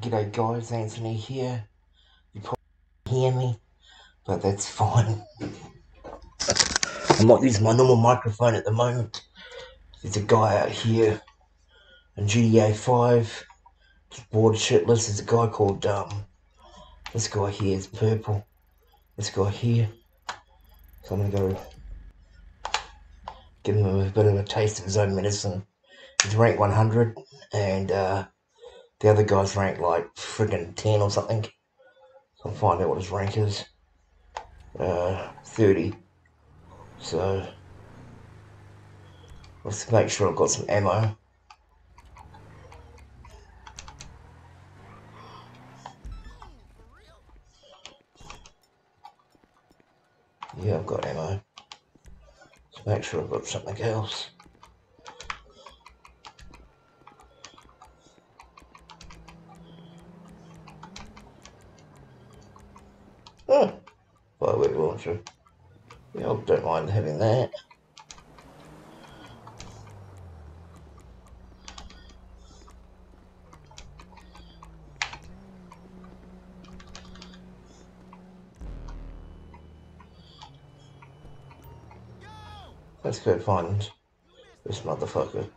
G'day guys, Anthony here. You probably hear me, but that's fine. I'm not using my normal microphone at the moment. There's a guy out here in GTA 5, just bored shitless. There's a guy called, um, this guy here is purple. This guy here. So I'm gonna go give him a bit of a taste of his own medicine. He's ranked 100, and, uh, the other guy's ranked like friggin' 10 or something. So I'll find out what his rank is. Uh, 30. So, let's make sure I've got some ammo. Yeah, I've got ammo. Let's make sure I've got something else. Oh, firework launcher. Yeah, I don't mind having that. Let's go find this motherfucker.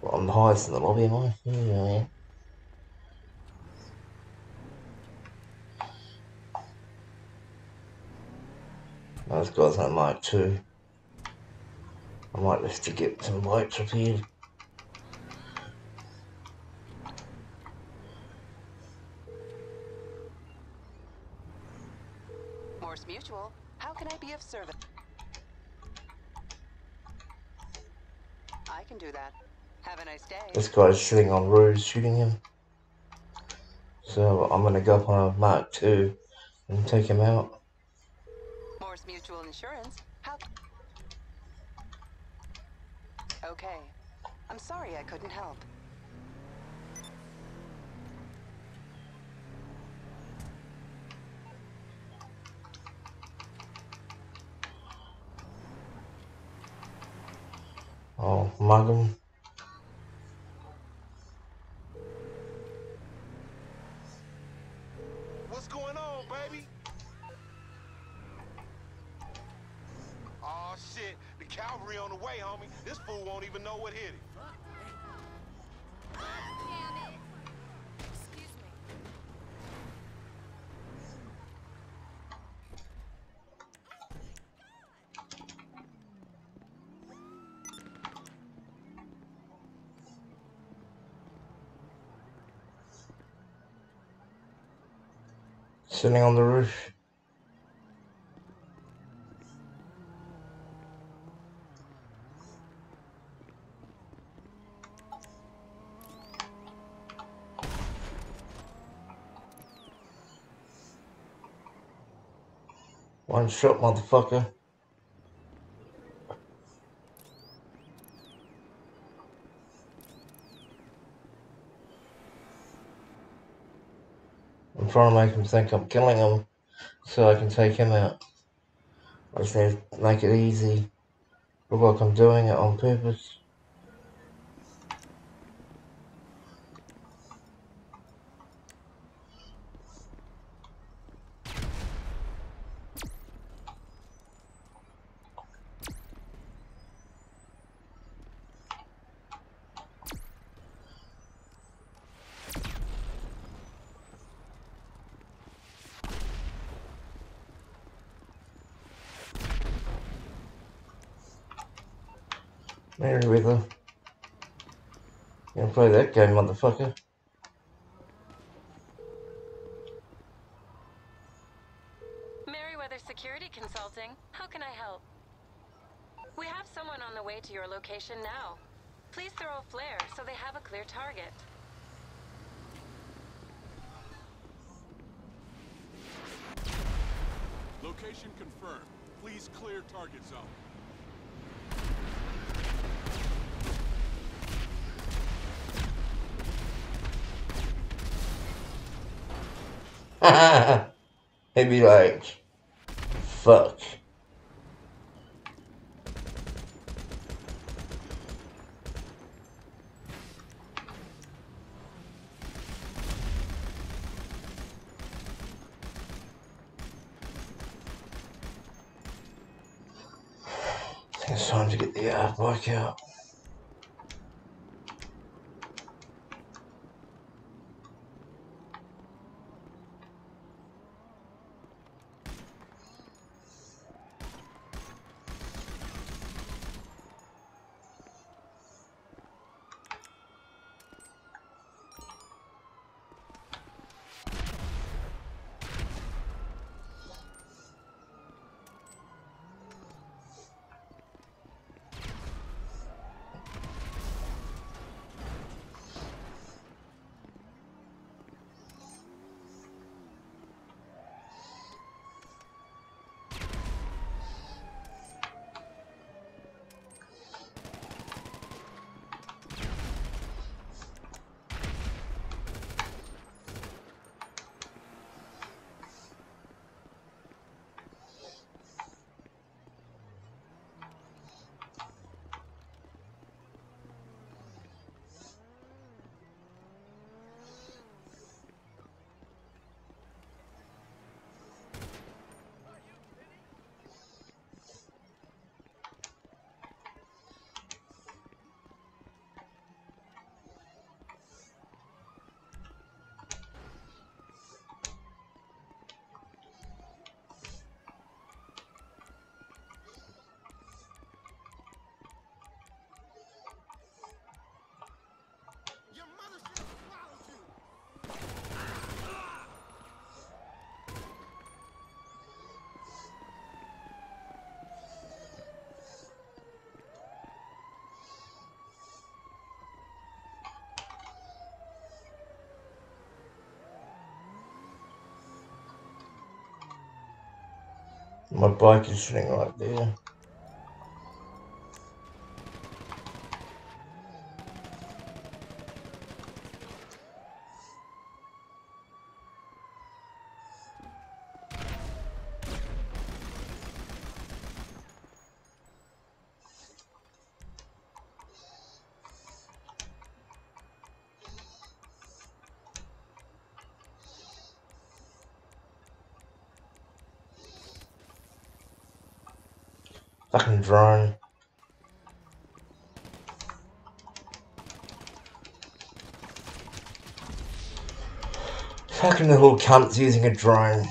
Well, I'm the highest in the lobby, am I? Yeah. Those guys I might too. I might have to get some lights repaired. Mors Mutual, how can I be of service? I can do that. Have a nice day. This guy's sitting on roofs shooting him. So I'm gonna go up on a Mark II and take him out. Mors Mutual Insurance, how... Okay. I'm sorry I couldn't help. Oh, I'll mug him. What's going on, baby? Oh shit, the cavalry on the way, homie. This fool won't even know what hit him. Damn it. Sitting on the roof. One shot, motherfucker. Trying to make him think I'm killing him so I can take him out. I just make it easy. Look like I'm doing it on purpose. Merryweather. You gonna play that game, motherfucker? He'd be like, fuck. It's time to get the uh, bike out. My bike is sitting right there. Fucking drone. Fucking little cunts using a drone.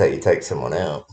How you take someone out.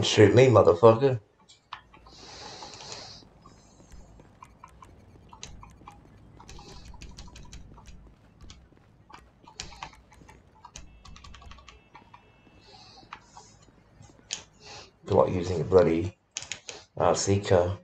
And shoot me, motherfucker. Like using a bloody uh, RC car.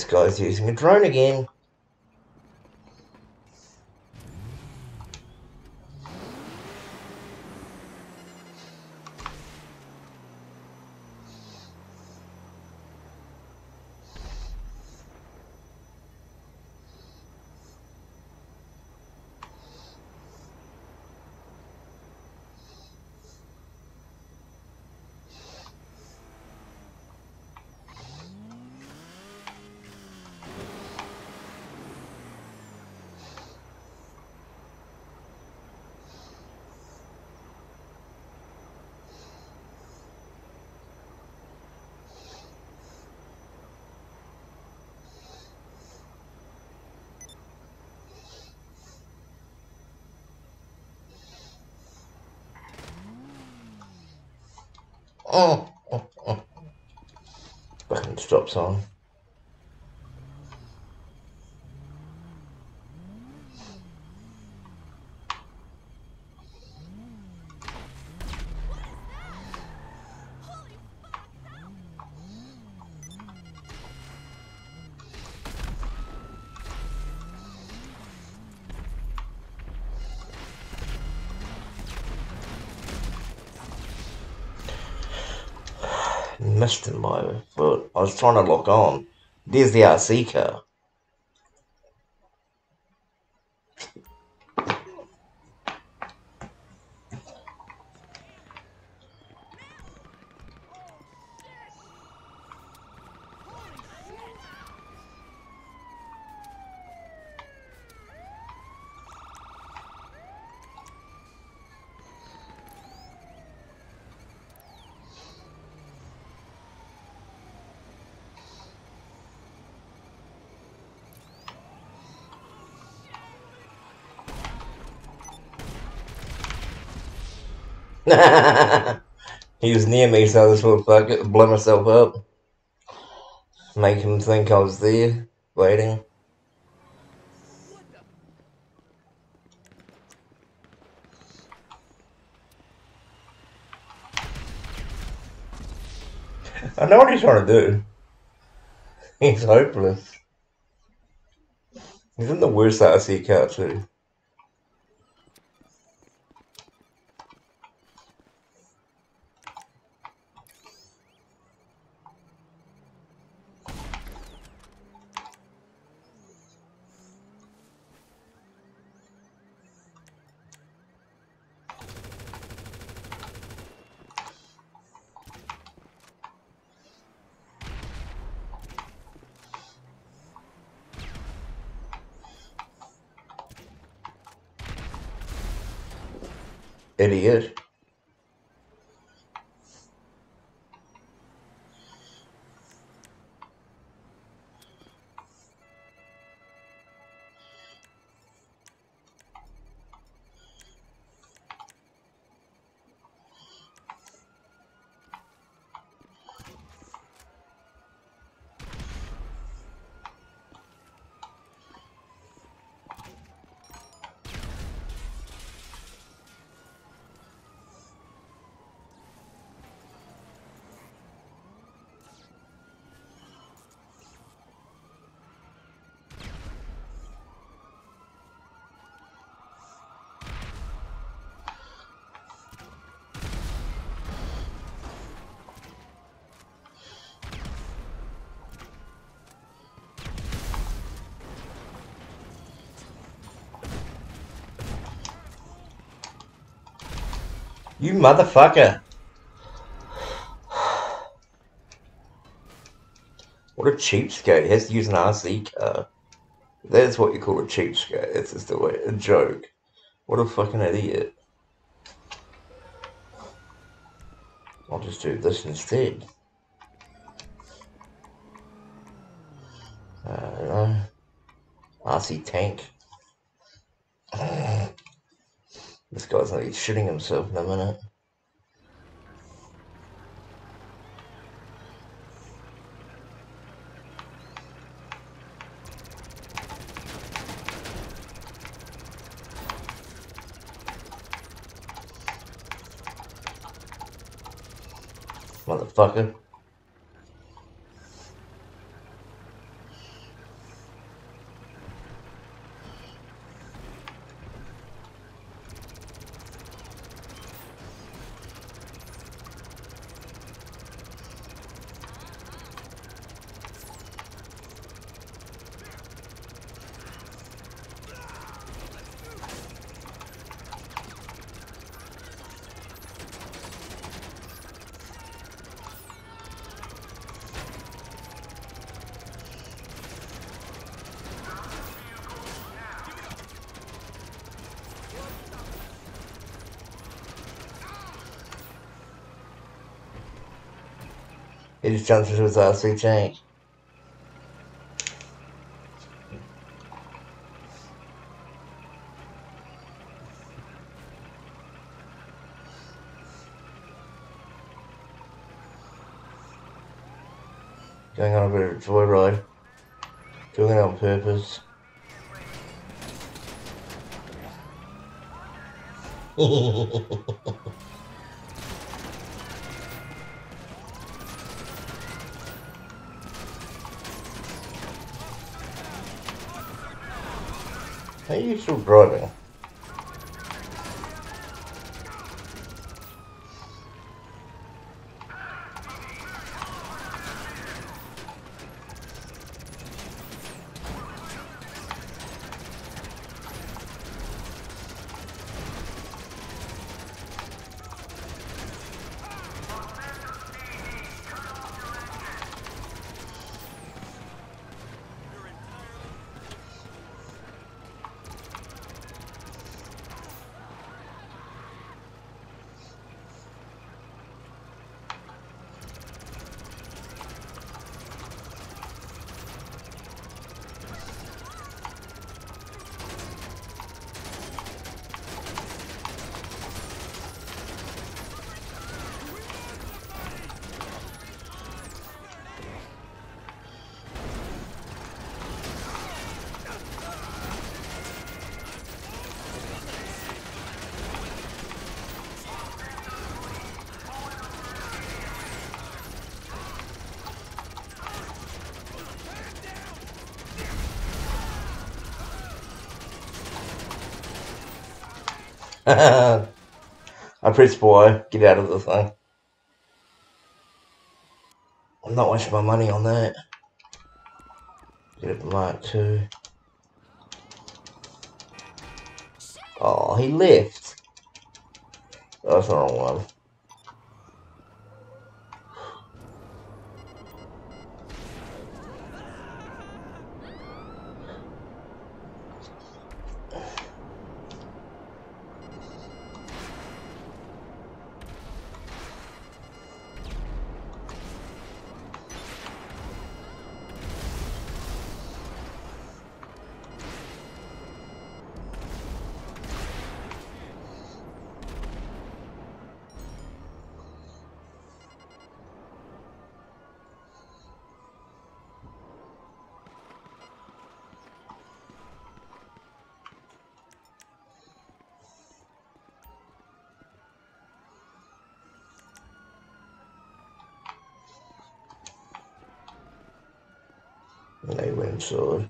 This guy's using a drone again. Oh, oh, oh. Stop sign. Missed foot. I was trying to lock on. There's the RC car. he was near me, so I just thought, fuck blow myself up. Make him think I was there, waiting. I know what he's trying to do. He's hopeless. He's in the worst out of sea cat too. Idiot. You motherfucker. What a cheapskate. He has to use an RC car. That's what you call a cheapskate. It's just a, way, a joke. What a fucking idiot. I'll just do this instead. Uh. RC tank. This guy's gonna be shitting himself in a minute. Motherfucker. He just jumped into his RC tank. Going on a bit of a joyride. Doing it on purpose. How are you I press Y, get out of the thing. I'm not wasting my money on that. Get it Mark II. Oh, he left. That's the wrong one. And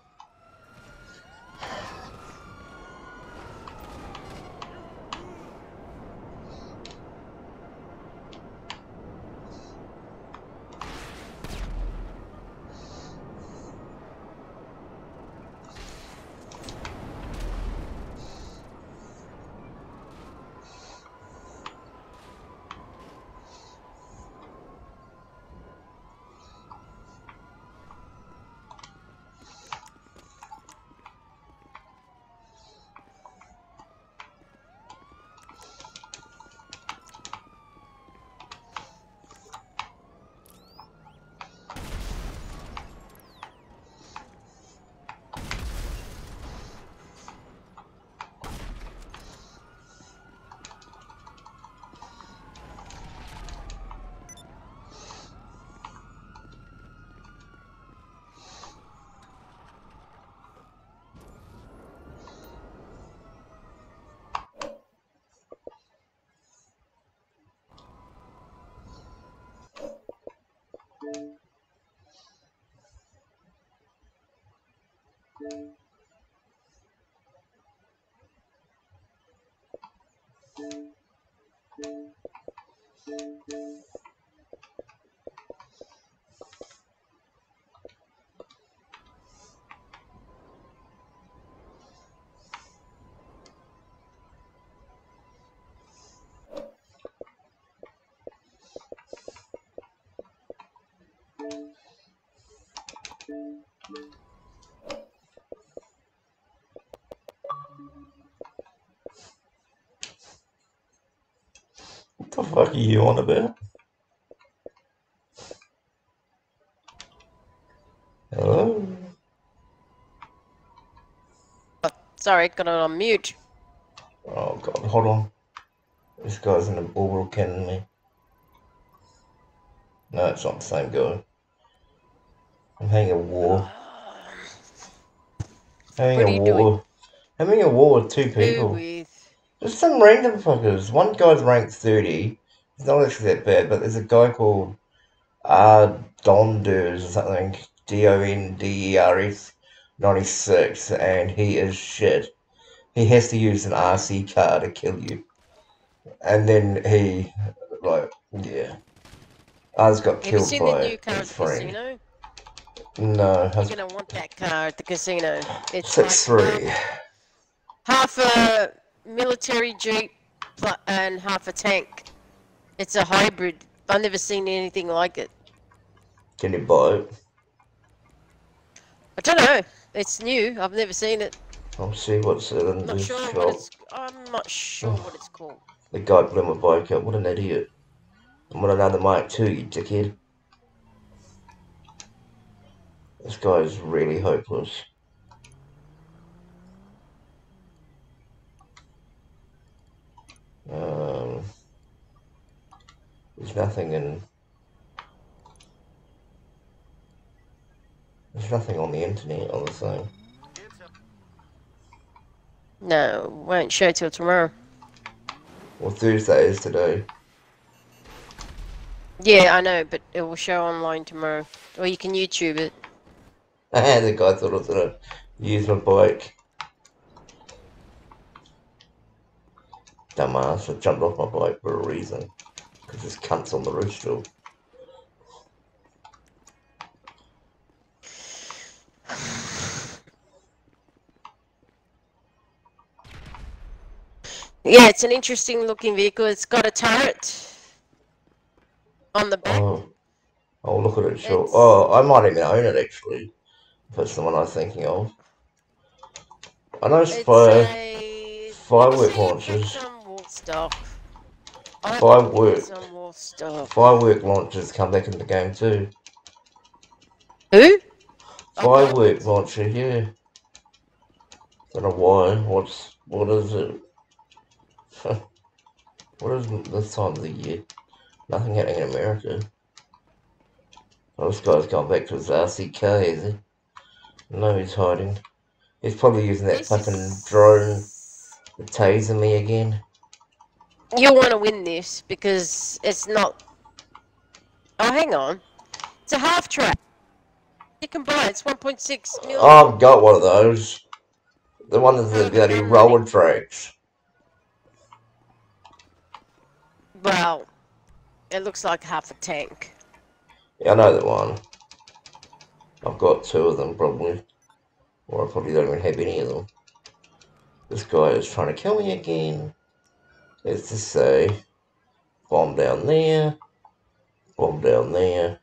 Thank you. Inside. fuck are you on about? Hello? Sorry, got it on mute. Oh god, hold on. This guy's in a ball cannon me. No, it's not the same guy. I'm having a war. Having What a war. doing? Having a war with two Who people. with? Just some random fuckers. One guy's ranked 30. He's not actually that bad, but there's a guy called uh, R. Donders or something. D O N D E R S 96, and he is shit. He has to use an RC car to kill you. And then he, like, yeah. Ours got Have you killed seen the by new car at the friend. casino? No, I You're gonna want that car at the casino. It's six like three. half a military jeep and half a tank. It's a hybrid. I've never seen anything like it. Can you buy it? I don't know. It's new. I've never seen it. I'll see what's in uh, I'm not this sure shop. what it's. I'm not sure what it's called. The guy blew my bike up. What an idiot. I'm on another mic too, you dickhead. This guy is really hopeless. Um, there's nothing in. There's nothing on the internet on the thing. No, won't show till tomorrow. Well, Thursday is today. Yeah, I know, but it will show online tomorrow. Or you can YouTube it. And the guy thought I was gonna use my bike. Dumbass, I jumped off my bike for a reason. Because this cunt's on the roof still. Yeah, it's an interesting looking vehicle. It's got a turret on the back. Oh, oh look at it, sure. It's- Oh, I might even own it actually. If it's the one I'm thinking of. I know it's It's fire. a firework launchers. Get Some wolf stuff. Firework. Some wolf stuff. Firework launchers come back in the game too. Who? Firework launcher, yeah. Don't know why. What's what is it? what is this time of the year? Nothing happening in America. Oh, this guy's gone back to his RCK, is he? No, he's hiding. He's probably using that This fucking is- drone to taser me again. You'll want to win this because it's not. Oh, hang on. It's a half track. You can buy it. It's 1.6 million. Oh, I've got one of those. The one that's the bloody roller tracks. Well, it looks like half a tank. Yeah, I know that one. I've got two of them probably. Or I probably don't even have any of them. This guy is trying to kill me again. Let's just say bomb down there. Bomb down there.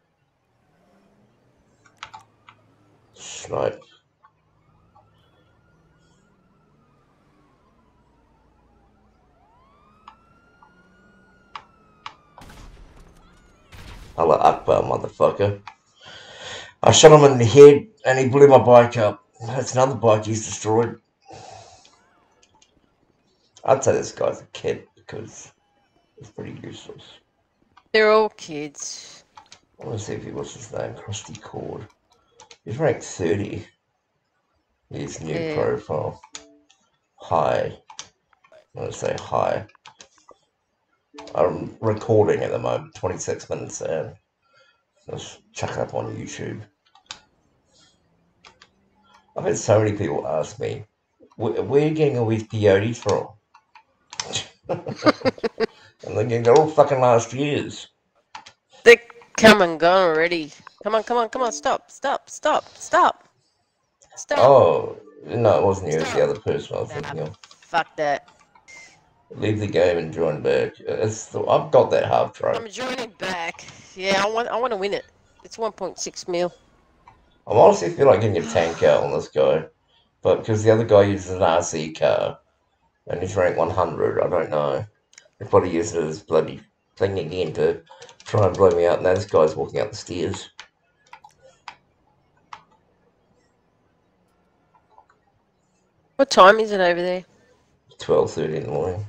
Snipe. Allah Akbar, motherfucker. I shot him in the head and he blew my bike up. That's another bike he's destroyed. I'd say this guy's a kid because he's pretty useless. They're all kids. I want to see if he what's his name, Krusty Cord. He's ranked 30. His new Yeah. profile. Hi. I'm gonna say hi. I'm recording at the moment, 26 minutes in. Let's chuck it up on YouTube. I've had so many people ask me, where, where are you getting all these peyotes from? Thinking they're all fucking last year's. They come and gone already. Come on, come on, come on. Stop, stop, stop, stop. Stop. Oh, no, it wasn't you, it was the other person I was Nah, thinking of. Fuck that. Leave the game and join back. It's the, I've got that half track. I'm joining back. Yeah, I want I want to win it. It's 1.6 mil. I'm honestly feel like getting a tank out on this guy. But because the other guy uses an RC car and he's rank 100, I don't know. He probably it as bloody thing again to try and blow me out. Now this guy's walking up the stairs. What time is it over there? Twelve thirty in the morning.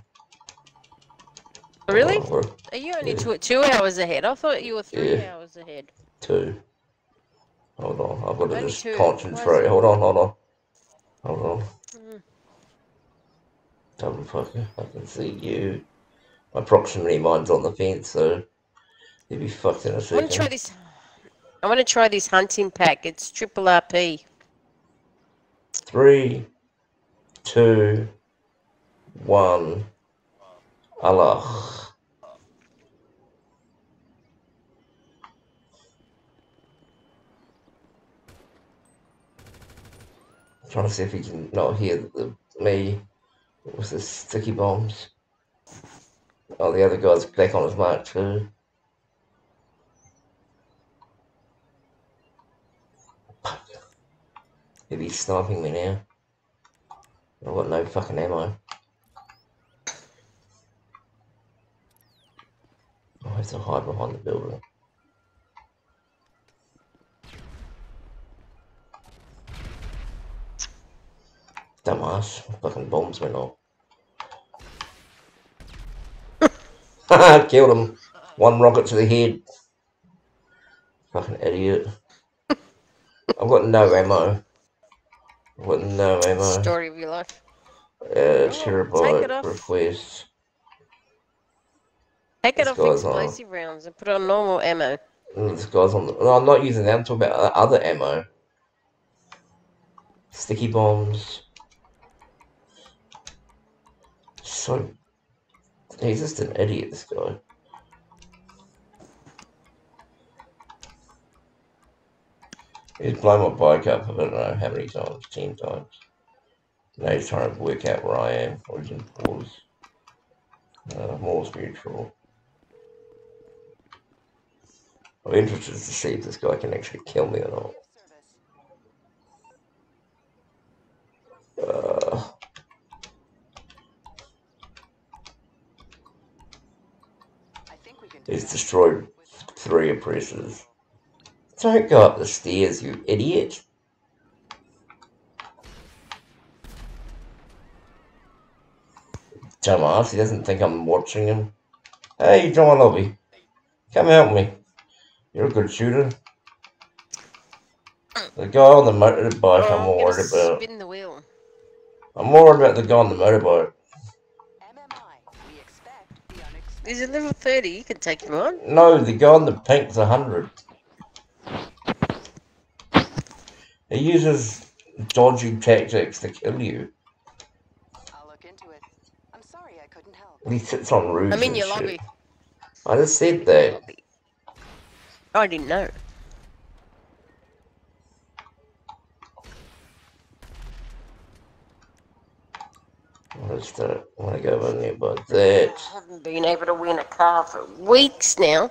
Really? We're you only Yeah. two, two hours ahead? I thought you were three Yeah. hours ahead. two. Hold on, I've got to Only just two. concentrate. Why is it- Hold on, hold on, hold on. Double fucker, I can see you. My proximity mine's on the fence, so you'll be fucked in a I want to try second. this. I want to try this hunting pack. It's triple RP. Three, two, one. Allah. Trying to see if he can not hear the, me with the sticky bombs. Oh, the other guy's back on his Mark II. He'll be sniping me now. I've got no fucking ammo. Oh, I have to hide behind the building. Dumbass. Fucking bombs went off. Killed him. One rocket to the head. Fucking idiot. I've got no ammo. I've got no ammo. Story of your life. Terabyte it off. request. Take it This off guy's on. rounds and put on normal ammo. Mm, This guy's on the. No, I'm not using that. I'm talking about other ammo. Sticky bombs. So. He's just an idiot, this guy. He's blown my bike up, I don't know how many times, 10 times. Now he's trying to work out where I am, or he's in pause. Uh, Moore's neutral. I'm interested to see if this guy can actually kill me or not. Uh, I think we can do he's destroyed three oppressors. Don't go up the stairs, you idiot. Dumbass, he doesn't think I'm watching him. Hey, John Lobby. Come help me. You're a good shooter. The guy on the motorbike Oh, I'm I'm more worried about. spin the wheel. I'm more worried about the guy on the motorbike. He's at level 30. You can take him on. No, the guy on the pink's a hundred. He uses dodgy tactics to kill you. I'll look into it. I'm sorry I couldn't help. He sits on roofs. I'm in and your shit. lobby. I just said that. I didn't know. I just don't want to go there by that. I haven't been able to win a car for weeks now.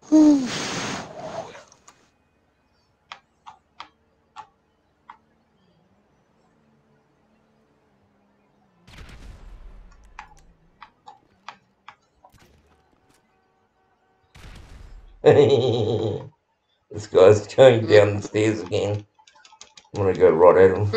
this guy's going down the stairs again. I'm gonna go right at him.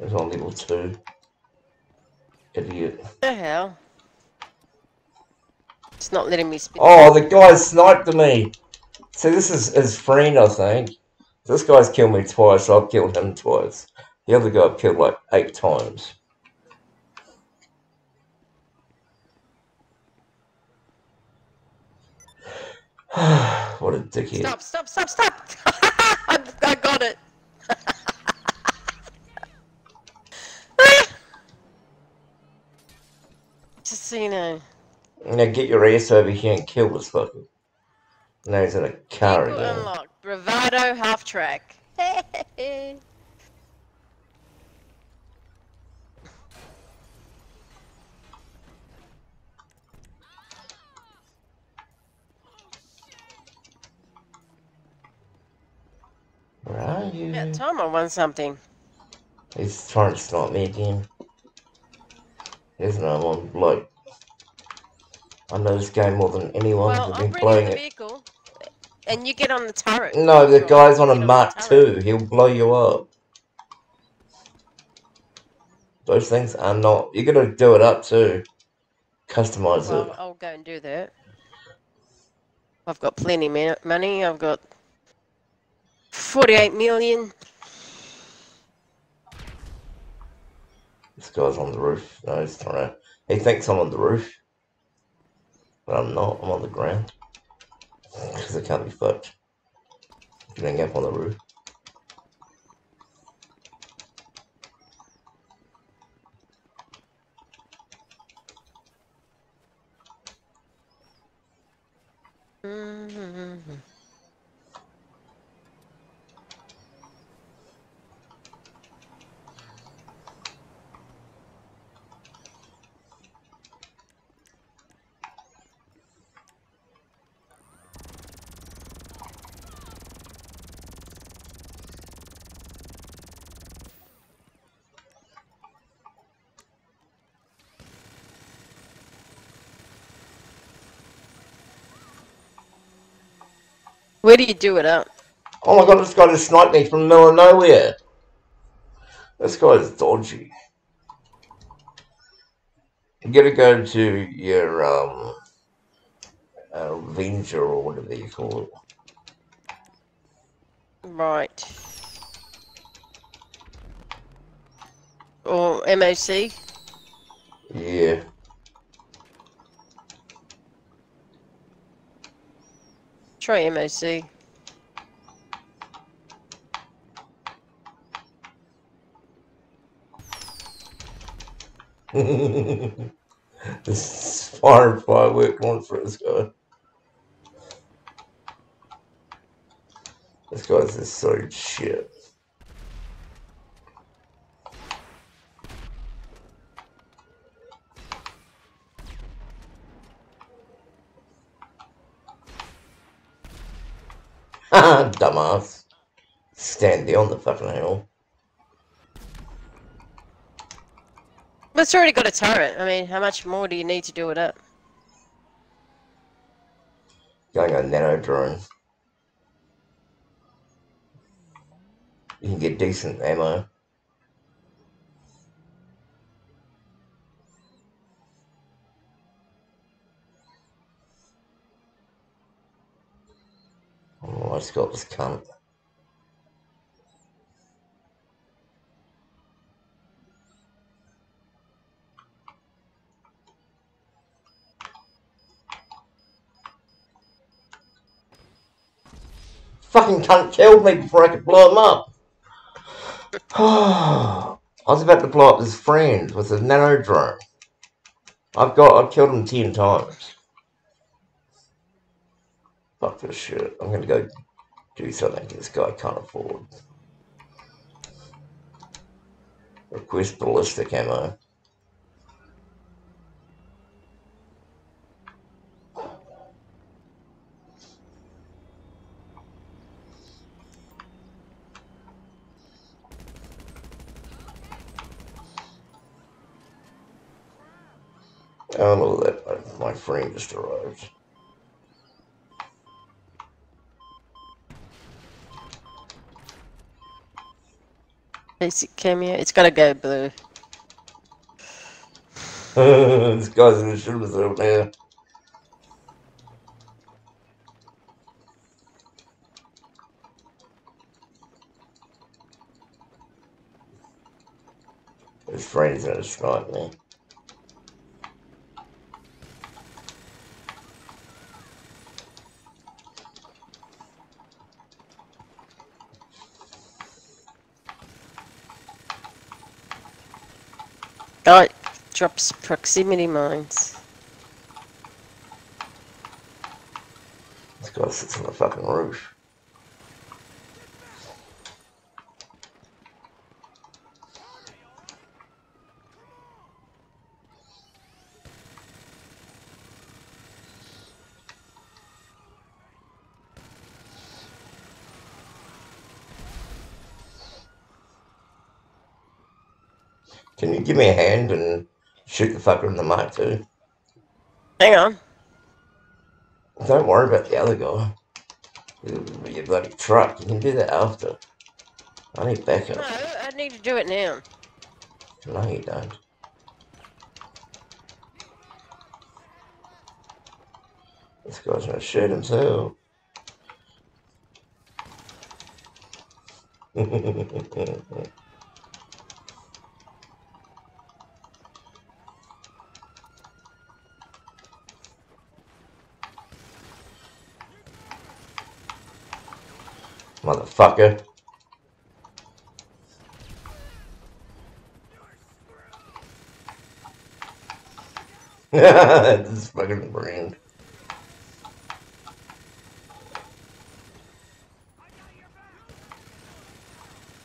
He's on level two. Idiot. the hell? It's not letting me spin. Oh, the guy sniped me. See, this is his friend, I think. This guy's killed me twice. I've killed him twice. The other guy I've killed like eight times. what a dickhead. Stop, stop, stop, stop! I got it. Just so you know. Now get your ass over here and kill this fucker. Now he's in a car Vehicle again. unlocked. Bravado half track. Where are you? Yeah, I want something. His torrent's not me again. There's no one like, I know this game more than anyone. Well, I've been playing it and you get on the turret. No, the guy's on a Mark. II. He'll blow you up. Those things are not. You're gonna do it up too. Customize Well, it. I'll go and do that. I've got plenty money. I've got 48 million. This guy's on the roof. No, he's trying to. He thinks I'm on the roof. But I'm not. I'm on the ground. Because it can't be fucked. Getting up on the roof. Mhm. Where do you do it up? Oh my god, this guy just sniped me from the middle of nowhere. This guy is dodgy. You gotta go to your, um, uh, Avenger or whatever you call it. Right. Or MOC? Yeah. Try MOC. this is fire firework one for this guy. This guy's just so shit. Dumbass. Stand there on the fucking hill. But it's already got a turret. I mean, how much more do you need to do with it up? Going on nano drone. You can get decent ammo. Oh, I just got this cunt. Fucking cunt killed me before I could blow him up. I was about to blow up his friend with a nano drone. I've got, I've killed him ten times. Fuck this shit. I'm gonna go do something this guy can't afford. Request ballistic ammo. Um, oh, no, that my friend just arrived. Basic cameo. It's gotta go blue. this guy's gonna shoot himself now. His friend's gonna snipe me. drops proximity mines. This guy sits on the fucking roof. Can you give me a hand and shoot the fucker in the Mark II? Hang on. Don't worry about the other guy. Your bloody truck. You can do that after. I need No, backup. I need to do it now. No, you don't. This guy's gonna shoot himself. Motherfucker. this fucking brand.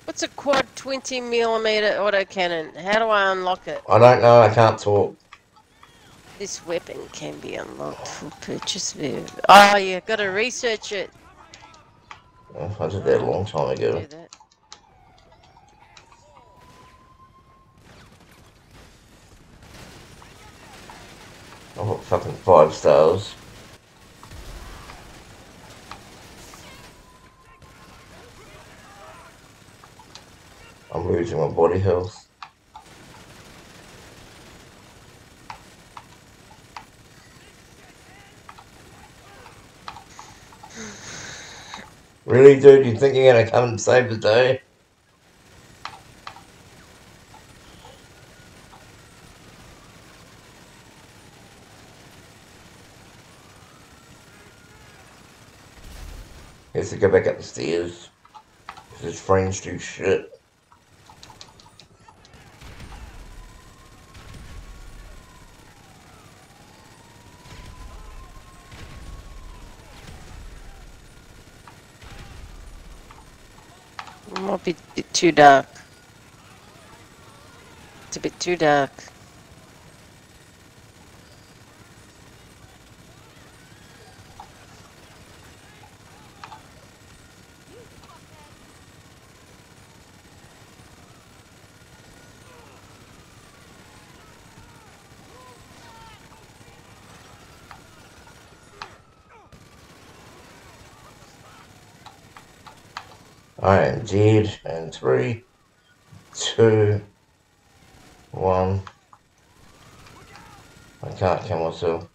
What's a quad 20 millimeter autocannon? How do I unlock it? I don't know, I can't talk. This weapon can be unlocked for purchase. Oh, you've gotta research it. I did that a long time ago. I got fucking five stars. I'm losing my body health. Really, dude? You think you're gonna come and save the day? Has to go back up the stairs. His friends do shit. It might be a bit too dark. It's a bit too dark. I am dead three, two, one. I can't kill myself.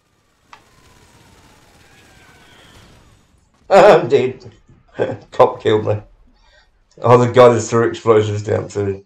I'm dead. Cop killed me. Oh, the guy that threw explosives down too.